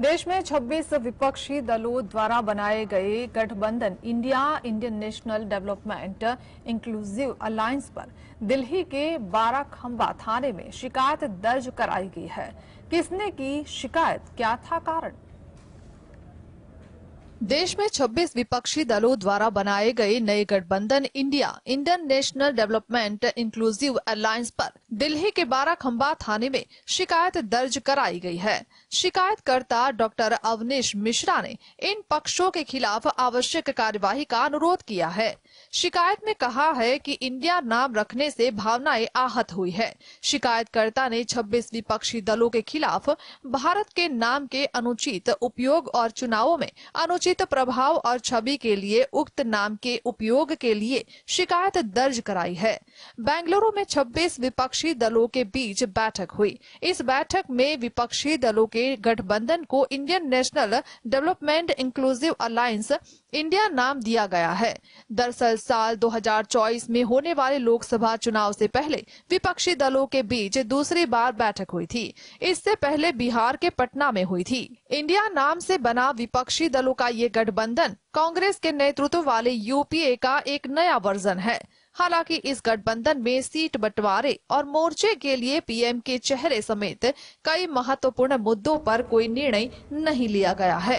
देश में 26 विपक्षी दलों द्वारा बनाए गए गठबंधन, India, Indian national development inclusive alliance पर। दिल्ली के बारा थाने में शिकायत दर्ज कराई गई है। किसने की शिकायत? क्या था कारण? देश में 26 विपक्षी दलों द्वारा बनाए गए नए गठबंधन, India, Indian national development inclusive alliance पर। दिल्ली के बारा खम्बा थाने में शिकायत दर्ज कराई गई है। शिकायतकर्ता डॉक्टर अवनीश मिश्रा ने इन पक्षों के खिलाफ आवश्यक कार्यवाही का अनुरोध किया है। शिकायत में कहा है कि इंडिया नाम रखने से भावनाएँ आहत हुई है। शिकायतकर्ता ने 26 विपक्षी दलों के खिलाफ भारत के नाम के अनुचित उपयोग और चुनावों में अनुचित प्रभाव और छवि के लिए उक्त नाम के उपयोग के लिए शिकायत दर्ज कराई है। बेंगलुरु में 26 विपक्षी दलों के बीच बैठक हुई। इस बैठक में विपक्षी दलों के गठबंधन को Indian national development inclusive alliance India नाम दिया गया है। दरअसल साल 2024 में होने वाले लोकसभा चुनाव से पहले विपक्षी दलों के बीच दूसरी बार बैठक हुई थी। इससे पहले बिहार के पटना में हुई थी। इंडिया नाम से बना विपक्षी दलों का ये गठबंधन कांग्रेस के नेतृत्व वाले यूपीए का एक नया वर्जन है। हालाँकि इस गठबंधन में सीट बंटवारे और मोर्चे के लिए पीएम के चेहरे समेत कई महत्वपूर्ण मुद्दों पर कोई निर्णय नहीं लिया गया है।